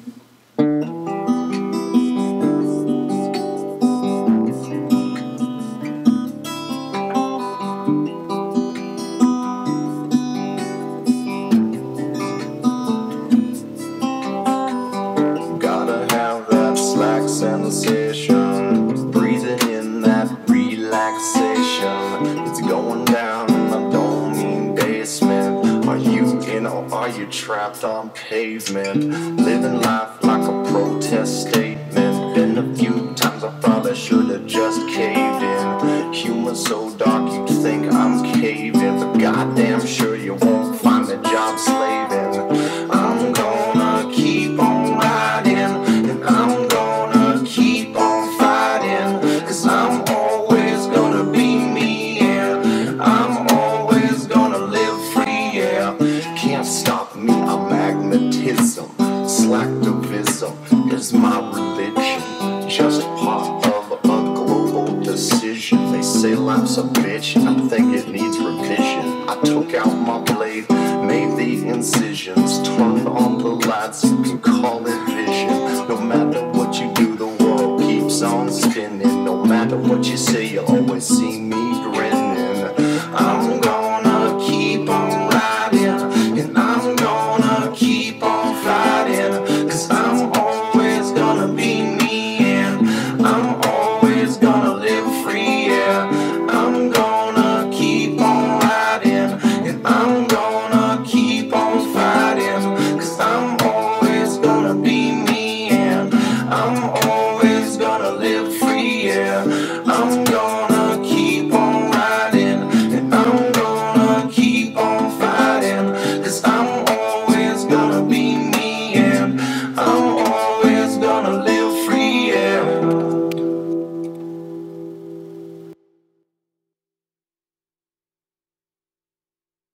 Mm-hmm. Or are you trapped on pavement? Living life like a protest statement. Been a few times I probably should have just caved in. Humor so dark you'd think stop me, I'm magnetism. Slacktivism is my religion. Just part of a global decision. They say life's a bitch, I think it needs revision. I took out my blade, made the incisions, turned on the lights, you can call it vision. No matter what you do, the world keeps on spinning. No matter what you say, you always I'm gone.